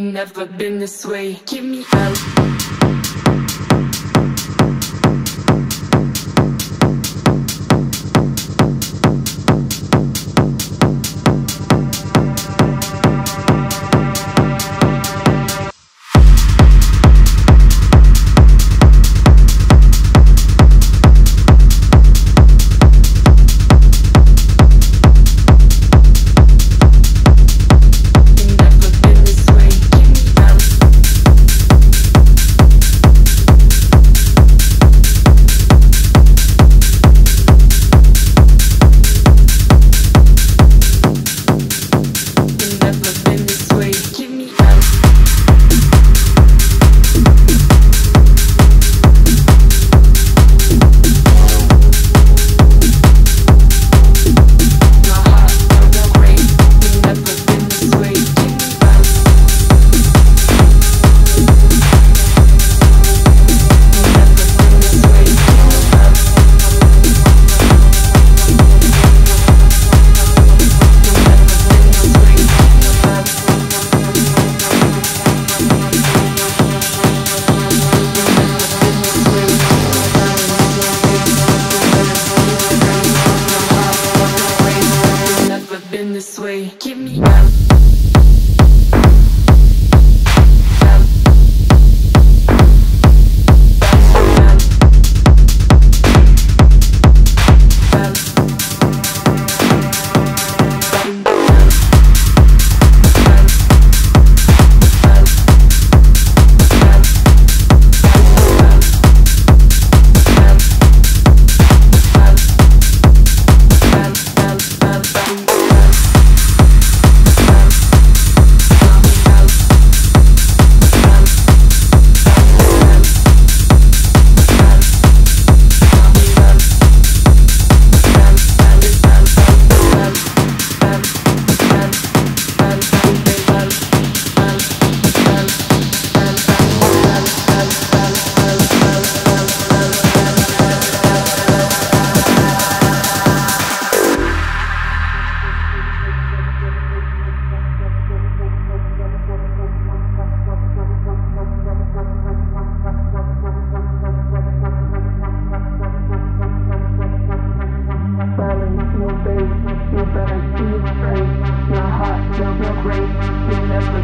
never been this way. Give me hell.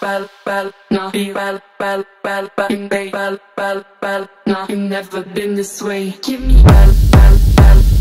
bal bal bal nah be bal bal bal bal in bay nah never been this way give me bal bal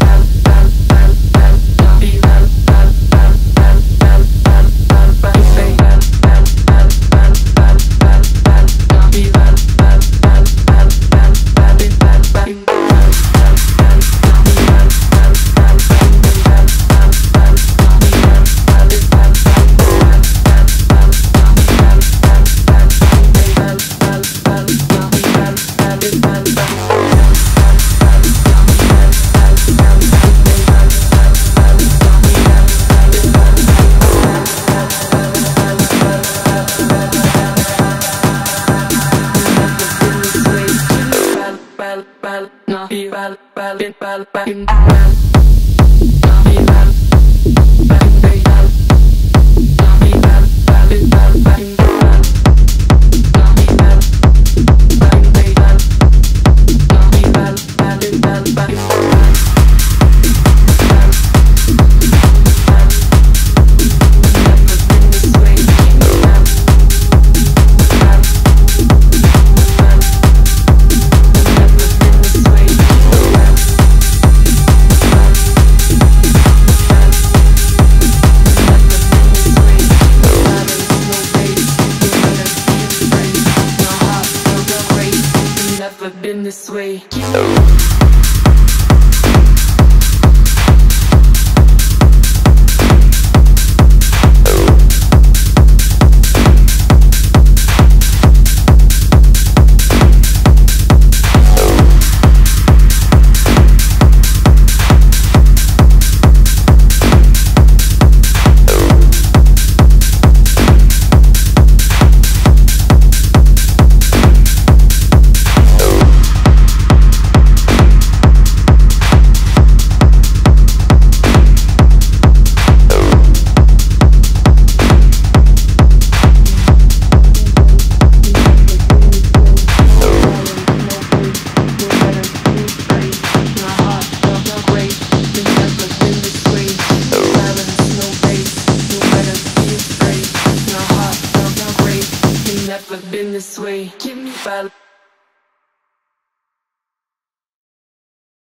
bal bal bal bal bal this way. this way. Give me five.